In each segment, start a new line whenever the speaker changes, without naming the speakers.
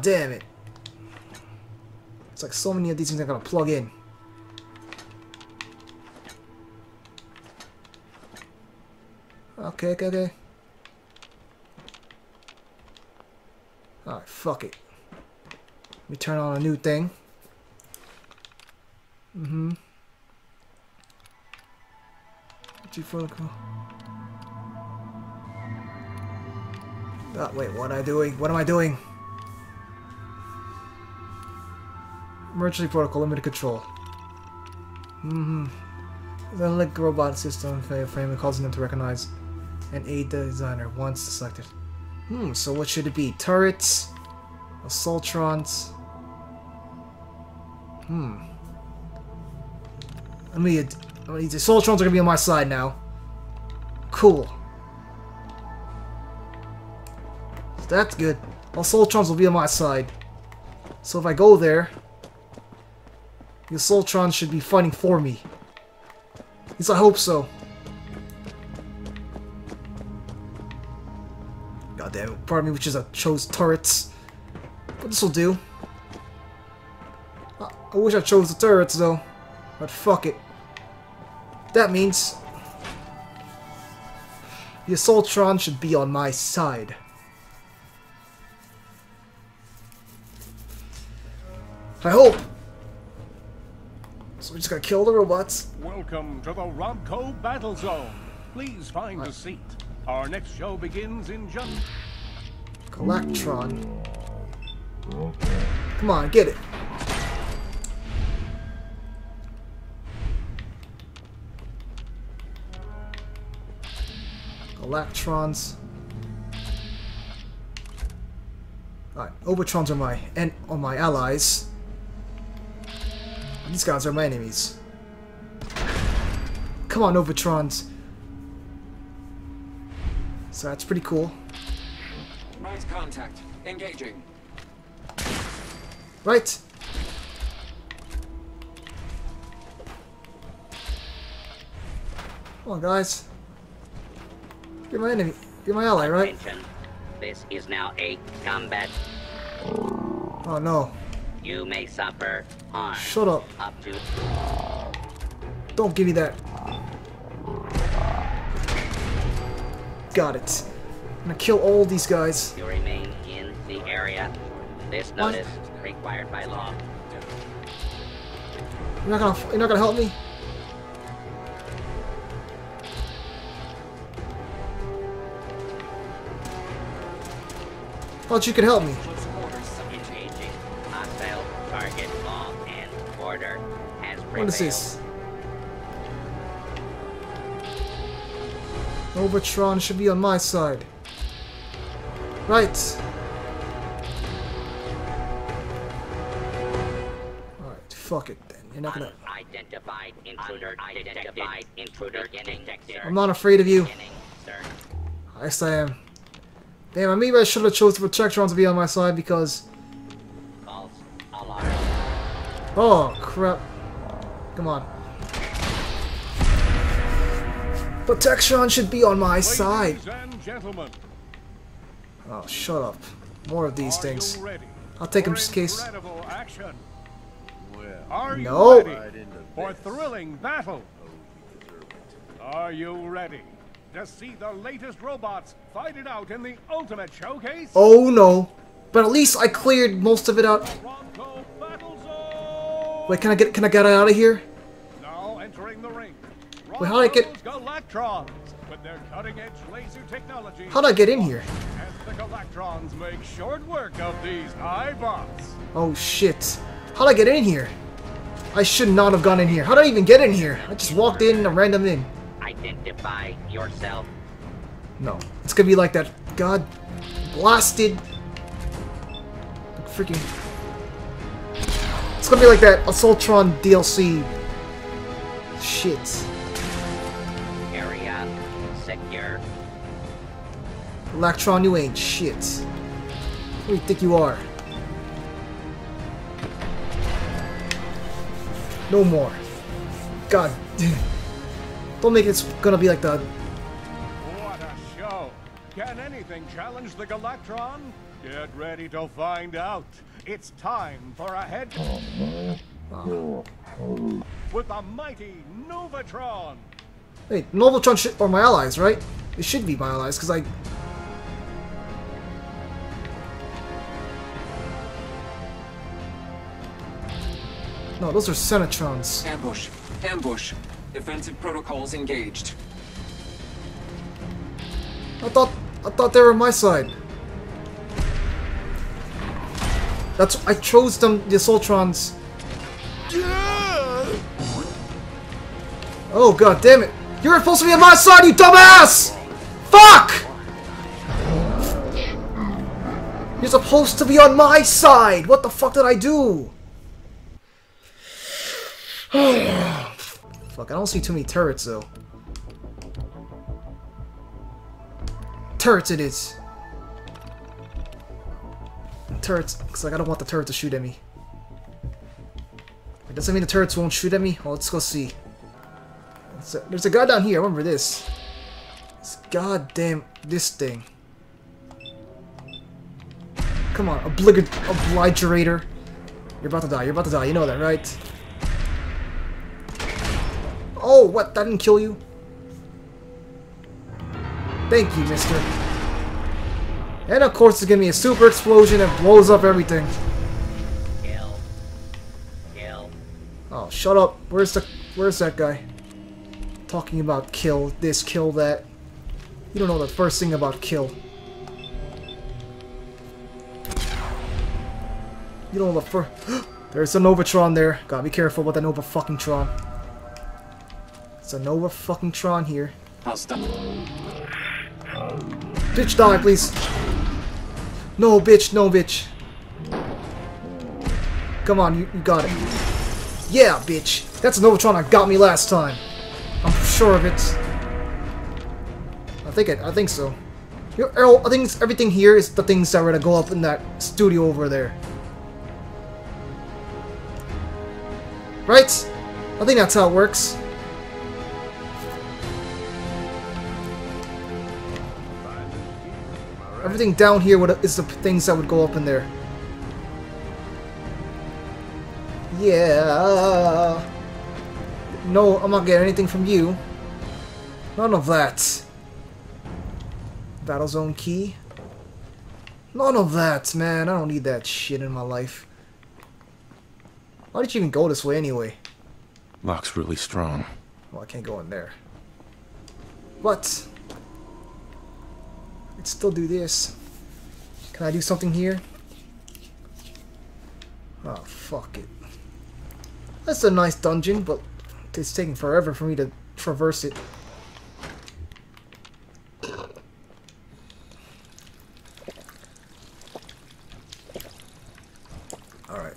Damn it. It's like so many of these things I gotta plug in. Okay, okay, okay. Alright, fuck it. Let me turn on a new thing. Mm-hmm. G protocol. Oh, wait, what am I doing? What am I doing? Emergency protocol, limited control. Mm-hmm. The link robot system frame causing them to recognize and aid the designer once selected. Hmm, so what should it be? Turrets? Assaultrons? Hmm. I mean, I mean, the Assaultrons are gonna be on my side now. Cool. That's good. Assaultrons will be on my side. So if I go there, the Assaultrons should be fighting for me. At least I hope so. God damn it. Pardon me, which is I chose turrets. But this will do. I, I wish I chose the turrets though. But fuck it. That means the Assaultron should be on my side. I hope. So we just gotta kill the robots.
Welcome to the Robco Battle Zone. Please find a seat. Our next show begins in just...
Galactron. Come on, get it. Galactrons. Alright, Obertrons are my and are my allies. These guys are my enemies. Come on, Overtrons. So that's pretty cool.
Right contact. Engaging.
Right. Come on, guys. You're my enemy. You're my ally, right?
Attention. This is now a combat.
Oh no.
You may suffer harm.
Shut up.
Up to
Don't give me that. Got it. I'm gonna kill all these guys.
you remain in the area. This
What?
notice required by law.
You're not gonna. You're not gonna help me. Thought you could help me.
Has prevailed.
What is this? Overtron should be on my side. Right. Alright, fuck it then. You're not gonna.
Unidentified intruder Unidentified intruder detected.
I'm not afraid of you.
Beginning, sir.
Yes, I am. Damn, I maybe I should have chose the Protectrons to be on my side because. Oh, crap. Come on. Protectron should be on my side.
And gentlemen,
Oh, shut up. More of these
are
things. I'll take
for
just in case.
incredible action? Are you
No.
ready for thrilling battle? Are you ready to see the latest robots fight it out in the ultimate showcase?
Oh no. But at least I cleared most of it out.
Robco Battle Zone!
Wait, can I get can I get out of here? Wait, how'd I get-
Robco's Galactrons with their cutting-edge laser technology.
How'd I get in here?
And the Galactrons make short work of these
Oh shit. How'd I get in here? I should not have gone in here. How'd I even get in here? I just walked in and random in.
Identify yourself.
No. It's gonna be like that god blasted freaking It's gonna be like that Assaultron DLC shit. Electron, you ain't shit. Who do you think you are? No more. God. Don't make it gonna be like the
What a show! Can anything challenge the Galactron? Get ready to find out. It's time for a head with the mighty Novatron.
Wait, Novatron should, are my allies, right? It should be my allies, because I... No, those are Senetrons.
Ambush. Ambush. Defensive protocols engaged.
I thought I thought they were on my side. That's I chose them the Assaultrons. Oh god damn it! You were supposed to be on my side, you dumbass! Fuck! You're supposed to be on my side! What the fuck did I do? fuck, I don't see too many turrets though. Turrets it is. Turrets, because like, I don't want the turret to shoot at me. Wait, does that mean the turrets won't shoot at me? Well, let's go see. There's a guy down here, I remember this. This goddamn, this thing. Come on, oblig obligerator. You're about to die, you're about to die, you know that, right? Oh, what, that didn't kill you? Thank you, mister. And of course, it's gonna be a super explosion that blows up everything.
Kill. Kill.
Oh, shut up. Where's the where's that guy? Talking about kill this, kill that. You don't know the first thing about kill. You don't know the first There's a Novatron there. Gotta be careful with the Nova fucking Tron. It's a Nova fucking Tron here.
Hostile.
Bitch, die, please. No, bitch, no, bitch. Come on, you, you got it. Yeah, bitch. That's a Novatron that got me last time. I'm sure of it. I think it. I think so. You know, I think everything here is the things that were to go up in that studio over there. Right? I think that's how it works. Everything down here would, is the things that would go up in there. Yeah. No, I'm not getting anything from you. None of that. Battle zone key. None of that, man. I don't need that shit in my life. Why did you even go this way anyway?
Lock's really strong.
Well, I can't go in there. But Can still do this. Can I do something here? Oh, fuck it. That's a nice dungeon, but it's taking forever for me to traverse it. Alright.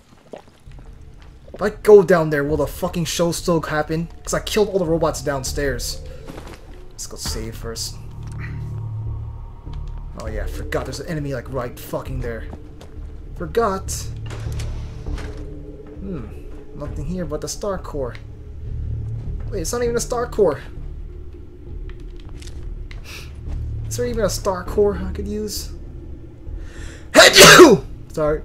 If I go down there, will the fucking show still happen? Because I killed all the robots downstairs. Let's go save first. Oh yeah, forgot. There's an enemy like right fucking there. Forgot. Hmm. Nothing here but the star core. Wait, it's not even a star core. Is there even a star core I could use? Hey you! Sorry.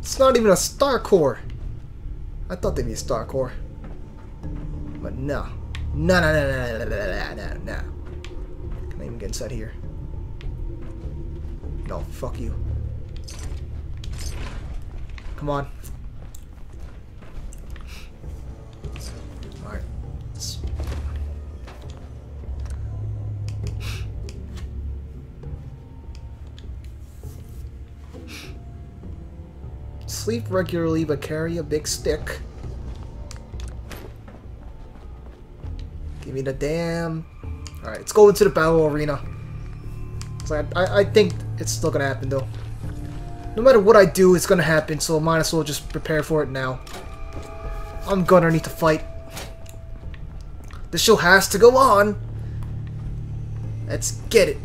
it's not even a star core. I thought they'd be a star core. But no. No, no, no, no, no, no, no, no. Can I even get inside here? No, fuck you. Come on. Alright. Sleep regularly but carry a big stick. Give me the damn. Alright, let's go into the battle arena. I, I, I think it's still gonna happen though. No matter what I do, it's gonna happen, so might as well just prepare for it now. I'm gonna need to fight. The show has to go on. Let's get it.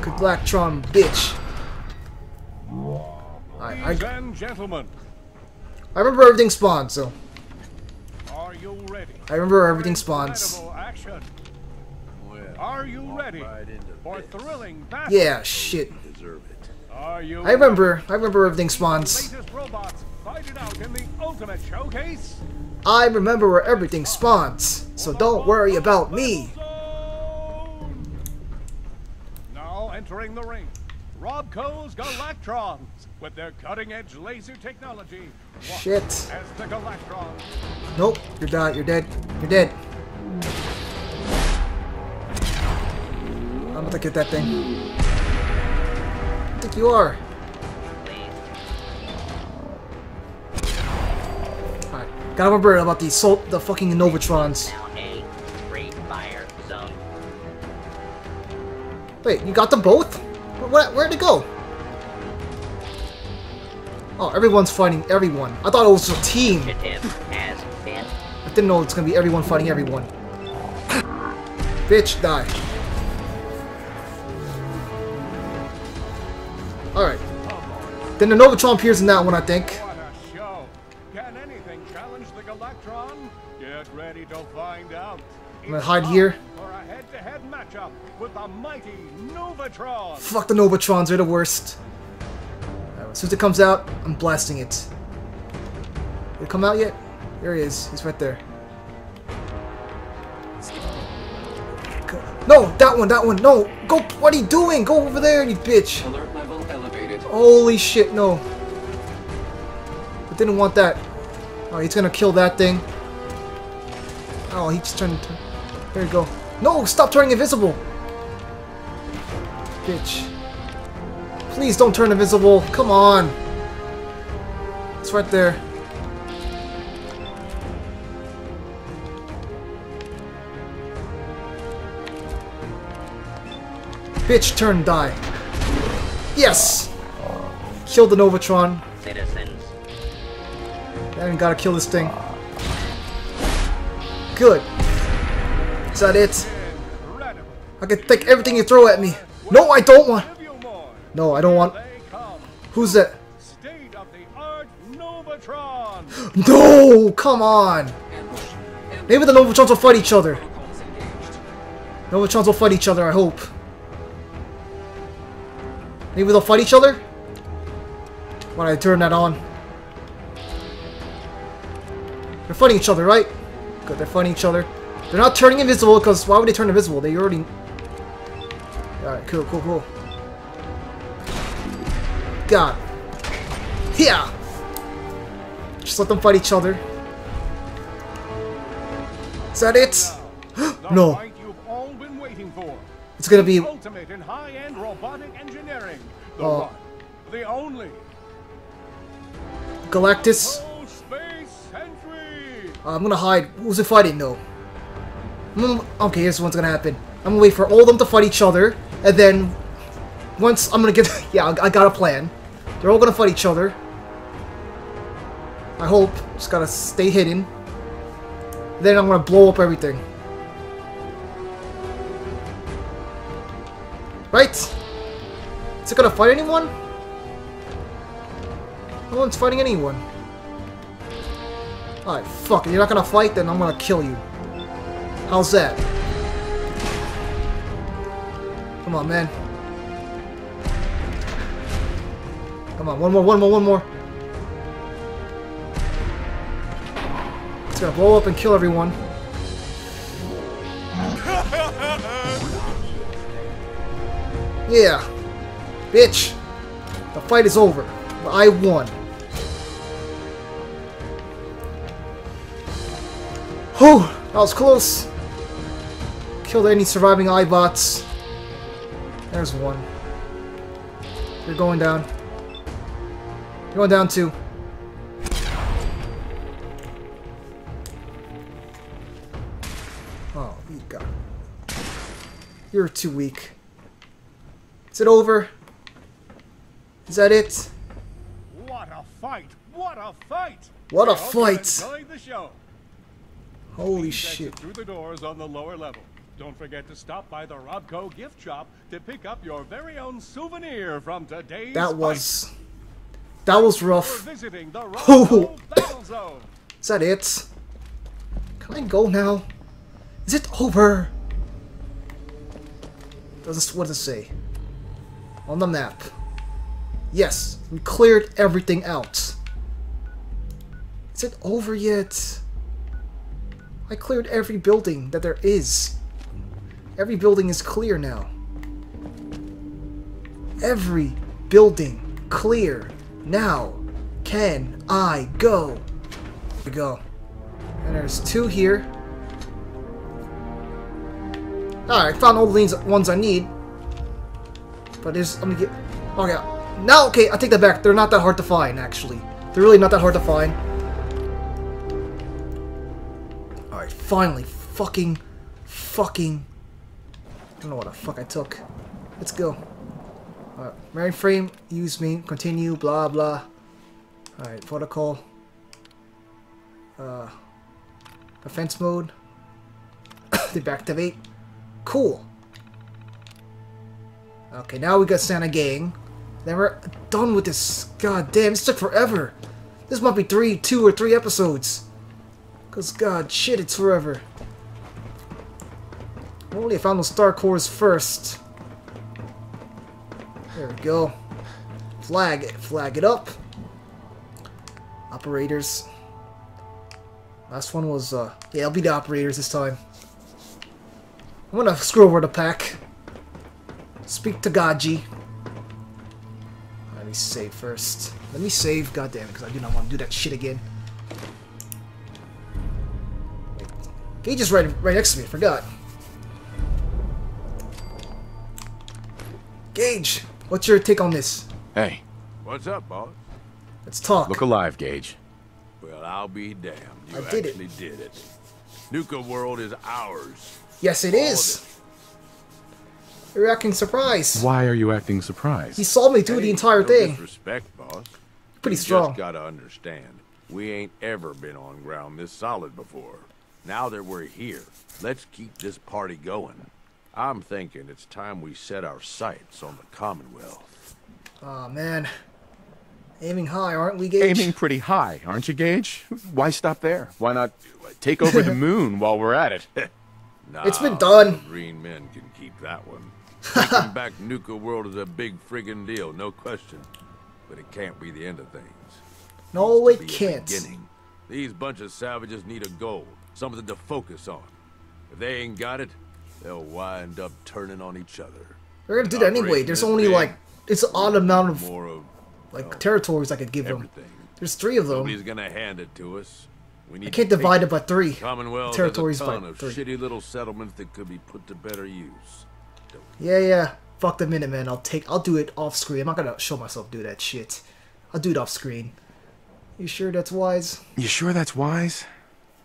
Good Blacktron, bitch. I, I,
gentlemen,
I remember everything spawned, so
are you ready?
I remember
for
everything spawns.
Are you ready for thrilling battle?
Yeah, shit.
Are you
I remember. I remember everything spawns.
latest robots fight it out in the ultimate showcase?
I remember where everything spawns. So don't worry about me.
Now entering the ring, Robco's Galactrons with their cutting-edge laser technology.
Shit.
As the Galactron
Nope. You're dead. You're dead. You're dead. I'm gonna get that thing. I think you are. Alright. Gotta remember about the sol the fucking Novatrons.
Now a free fire zone.
Wait, you got them both? Where, where'd it go? Oh, everyone's fighting everyone. I thought it was a team.
Has been
I didn't know it's gonna be everyone fighting everyone. Bitch, die. Alright. Then the Novatron appears in that one, I think.
What a show! Can anything challenge the Galactron? Get ready to find out.
I'm gonna hide here.
For a head-to-head matchup with the mighty Novatron.
Fuck the Novatrons, they're the worst. As soon as it comes out, I'm blasting it. Did it come out yet? There he is. He's right there. No, that one, that one. No, go. What are you doing? Go over there, you bitch.
Alert level elevated.
Holy shit, no. I didn't want that. Oh, he's gonna kill that thing. Oh, he just turned. There you go. No, stop turning invisible. Bitch. Please don't turn invisible. Come on. It's right there. Bitch, turn, die. Yes! Kill the Novatron.
citizens.
I gotta kill this thing. Good. Is that it? I can take everything you throw at me. No, I don't want.
Give you more.
No, I don't want. Who's that? No, come on. Maybe the Novatrons will fight each other. Novatrons will fight each other, I hope. Maybe they'll fight each other? When I turn that on. They're fighting each other, right? Good, they're fighting each other. They're not turning invisible, because why would they turn invisible? They already... Alright, cool, cool, cool. God. Yeah! Just let them fight each other. Is that it? No.
fight you've all been waiting for.
It's gonna be...
Ultimate in high-end robotic engineering. The
Oh.
one, the only.
Galactus.
Space.
Uh, I'm gonna hide. Who's it fighting though? I'm okay, here's what's gonna happen. I'm gonna wait for all of them to fight each other, and then once I'm gonna get yeah, I, got a plan. They're all gonna fight each other. I hope. Just gotta stay hidden. Then I'm gonna blow up everything. Right? Is it gonna fight anyone? No one's fighting anyone. Alright, fuck it. You're not gonna fight, then I'm gonna kill you. How's that? Come on, man. Come on, one more, one more, one more. It's gonna blow up and kill everyone. Yeah. Bitch. The fight is over. I won. Whew, that was close. Killed any surviving iBots. There's one. You're going down. You're going down too. Oh, you got. You're too weak. Is it over? Is that it?
What a fight! What a fight!
What a
We hope you
fight.
enjoyed the show.
Holy shit.
Through the doors on the lower level. Don't forget to stop by the Robco gift shop to pick up your very own souvenir from today's
That was... That was rough.
visiting the
Oh. Is that it? Can I go now? Is it over? Does what does it say? On the map. Yes, we cleared everything out. Is it over yet? I cleared every building that there is. Every building is clear now. Every building clear. Now, can I go? Here we go. And there's two here. Alright, found all the ones I need. But there's, I'm gonna get, oh yeah. Now, okay, I take that back. They're not that hard to find, actually. They're really not that hard to find. Alright, finally. Fucking, fucking, don't know what the fuck I took. Let's go. Alright, mainframe, use me, continue, blah blah. Alright, protocol. Uh, defense mode. Did activate. Cool. Okay, now we got Santa Gang. Then we're done with this. God damn, this took forever. This might be three, two or three episodes. Cause god shit, it's forever. I found those star cores first. There we go. Flag it, flag it up. Operators. Last one was, uh, yeah, it'll be the operators this time. I'm gonna screw over the pack. Speak to Gage. Let me save first. Let me save, goddamn, because I do not want to do that shit again. Gage is right, right next to me. I forgot. Gage, what's your take on this?
Hey,
What's up, boss?
Let's talk.
look alive, Gage.
Well, I'll be damned. You
I did it.
actually did it. Nuka World is ours.
yes, it
All
is. You're acting surprised.
Why are you acting surprised?
He saw me do the entire
no
thing.
Respect, boss.
Pretty
you
strong.
Just gotta understand, we ain't ever been on ground this solid before. Now that we're here, let's keep this party going. I'm thinking it's time we set our sights on the Commonwealth.
Oh man, aiming high, aren't we, Gage?
Aiming pretty high, aren't you, Gage? Why stop there? Why not take over the moon while we're at it?
Nah,
It's been done.
the Green men can keep that one. Taking back Nuka World is a big friggin' deal, no question. But it can't be the end of things.
No,
to
it can't.
beginning. These bunch of savages need a goal, something to focus on. If they ain't got it, they'll wind up turning on each other.
We're gonna do that anyway. There's only like it's an odd amount of
More of
like uh, territories I could give them. There's three of them.
Nobody's gonna hand it to us. We need
I can't divide it by three.
Commonwealth
territories
has a
by
ton of
three.
shitty little settlements that could be put to better use.
Yeah, yeah. Fuck the Minutemen. I'll take. I'll do it off screen. I'm not gonna show myself do that shit. I'll do it off screen. You sure that's wise?
You sure that's wise?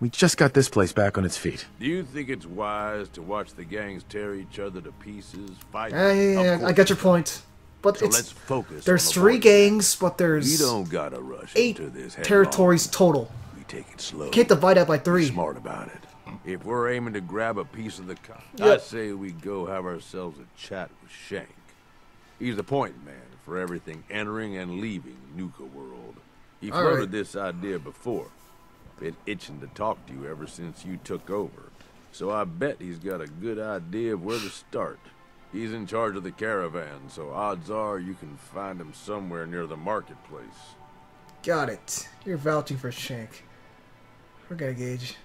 We just got this place back on its feet.
Do you think it's wise to watch the gangs tear each other to pieces, fight?
Yeah, yeah,
Of
yeah. I get your point. But
So
it's
let's focus.
there's
on the
three
point.
gangs, but
We
there's
don't gotta rush
eight
into this headlong.
territories total.
We take it slow.
Can't divide that by
Be
three.
smart about it. If we're aiming to grab a piece of the co-
Yep.
I say we go have ourselves a chat with Shank. He's the point man for everything entering and leaving Nuka World. He floated
right.
this idea before. Been itching to talk to you ever since you took over. So I bet he's got a good idea of where to start. He's in charge of the caravan, so odds are you can find him somewhere near the marketplace.
Got it. You're vouching for Shank. Forget it, Gage.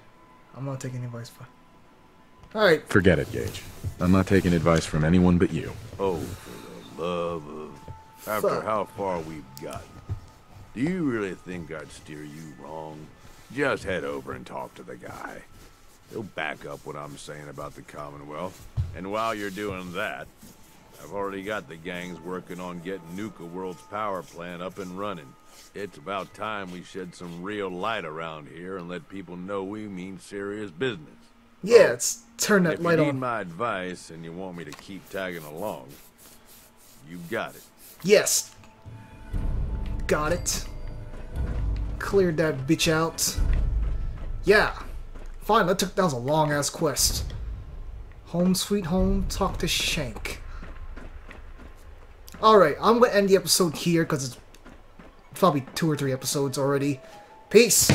I'm not taking any advice. But... Alright,
Forget it, Gage. I'm not taking advice from anyone but you.
Oh, for the love of... After
Fuck.
how far we've gotten, do you really think I'd steer you wrong? Just head over and talk to the guy. He'll back up what I'm saying about the Commonwealth. And while you're doing that, I've already got the gangs working on getting Nuka World's power plant up and running. It's about time we shed some real light around here and let people know we mean serious business.
yeah, let's turn that
If
light
you need
on.
my advice and you want me to keep tagging along, you got it.
Yes. Got it. Cleared that bitch out. Yeah. Fine, that took that was a long ass quest. Home sweet home, talk to Shank. Alright, I'm gonna end the episode here because it's probably two or three episodes already. Peace.